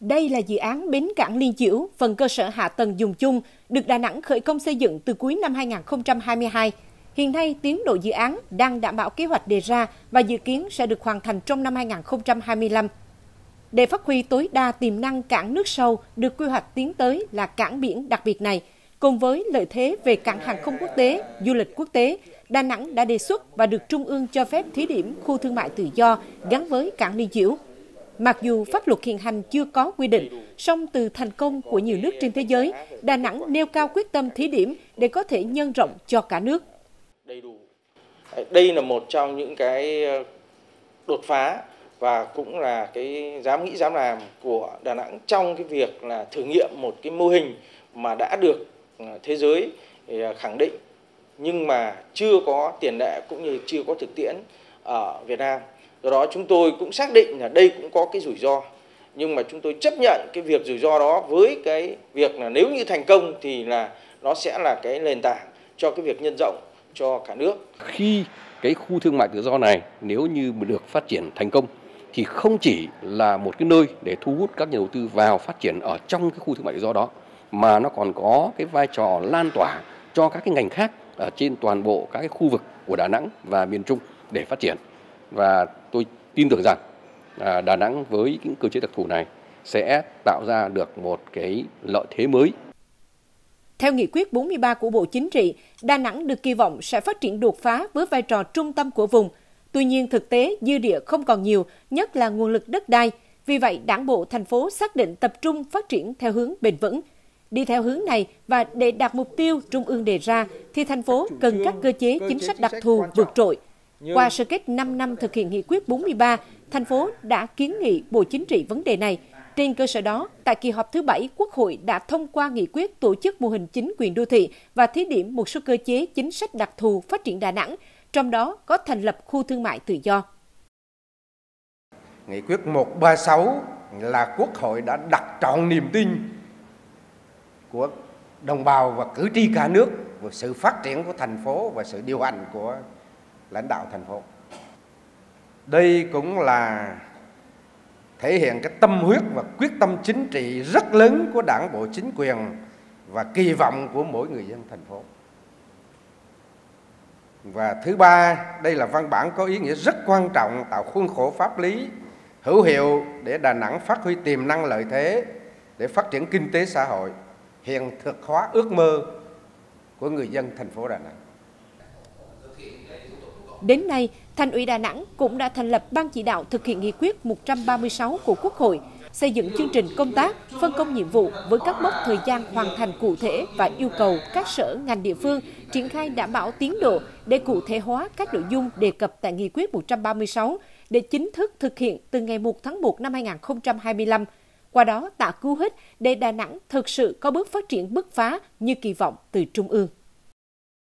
Đây là dự án bến cảng Liên Chiểu, phần cơ sở hạ tầng dùng chung, được Đà Nẵng khởi công xây dựng từ cuối năm 2022. Hiện nay, tiến độ dự án đang đảm bảo kế hoạch đề ra và dự kiến sẽ được hoàn thành trong năm 2025. Để phát huy tối đa tiềm năng cảng nước sâu được quy hoạch tiến tới là cảng biển đặc biệt này, cùng với lợi thế về cảng hàng không quốc tế, du lịch quốc tế, Đà Nẵng đã đề xuất và được Trung ương cho phép thí điểm khu thương mại tự do gắn với cảng Liên Chiểu. Mặc dù pháp luật hiện hành chưa có quy định, song từ thành công của nhiều nước trên thế giới, Đà Nẵng nêu cao quyết tâm thí điểm để có thể nhân rộng cho cả nước. Đây là một trong những cái ờ, đột phá và cũng là cái dám nghĩ dám làm của Đà Nẵng trong cái việc là thử nghiệm một cái mô hình mà đã được ờ, thế giới ờ, khẳng định nhưng mà chưa có tiền lệ cũng như chưa có thực tiễn ở Việt Nam. Do đó chúng tôi cũng xác định là đây cũng có cái rủi ro. Nhưng mà chúng tôi chấp nhận cái việc rủi ro đó với cái việc là nếu như thành công thì là nó sẽ là cái nền tảng cho cái việc nhân rộng cho cả nước. Khi cái khu thương mại tự do này nếu như được phát triển thành công thì không chỉ là một cái nơi để thu hút các nhà đầu tư vào phát triển ở trong cái khu thương mại tự do đó, mà nó còn có cái vai trò lan tỏa cho các cái ngành khác ở trên toàn bộ các cái khu vực của Đà Nẵng và miền Trung để phát triển và tôi tin tưởng rằng à, Đà Nẵng với những cơ chế đặc thù này sẽ tạo ra được một cái lợi thế mới. Theo nghị quyết 43 của Bộ Chính trị, Đà Nẵng được kỳ vọng sẽ phát triển đột phá với vai trò trung tâm của vùng. Tuy nhiên thực tế dư địa không còn nhiều, nhất là nguồn lực đất đai. Vì vậy, Đảng bộ thành phố xác định tập trung phát triển theo hướng bền vững. Đi theo hướng này và để đạt mục tiêu Trung ương đề ra thì thành phố cần các cơ chế chính sách đặc thù vượt trội – qua sơ kết 5 năm thực hiện nghị quyết 43, thành phố đã kiến nghị Bộ Chính trị vấn đề này. Trên cơ sở đó, tại kỳ họp thứ bảy, Quốc hội đã thông qua nghị quyết tổ chức mô hình chính quyền đô thị và thí điểm một số cơ chế chính sách đặc thù phát triển Đà Nẵng, trong đó có thành lập khu thương mại tự do. Nghị quyết 136 là Quốc hội đã đặt trọn niềm tin của đồng bào và cử tri cả nước về sự phát triển của thành phố và sự điều hành của lãnh đạo thành phố. Đây cũng là thể hiện cái tâm huyết và quyết tâm chính trị rất lớn của đảng bộ chính quyền và kỳ vọng của mỗi người dân thành phố. Và thứ ba, đây là văn bản có ý nghĩa rất quan trọng tạo khuôn khổ pháp lý hữu hiệu để đà nẵng phát huy tiềm năng lợi thế để phát triển kinh tế xã hội, hiện thực hóa ước mơ của người dân thành phố đà nẵng. Đến nay, Thành ủy Đà Nẵng cũng đã thành lập ban chỉ đạo thực hiện nghị quyết 136 của Quốc hội, xây dựng chương trình công tác, phân công nhiệm vụ với các mốc thời gian hoàn thành cụ thể và yêu cầu các sở ngành địa phương triển khai đảm bảo tiến độ để cụ thể hóa các nội dung đề cập tại nghị quyết 136 để chính thức thực hiện từ ngày 1 tháng 1 năm 2025. Qua đó tạo cú hích để Đà Nẵng thực sự có bước phát triển bứt phá như kỳ vọng từ Trung ương.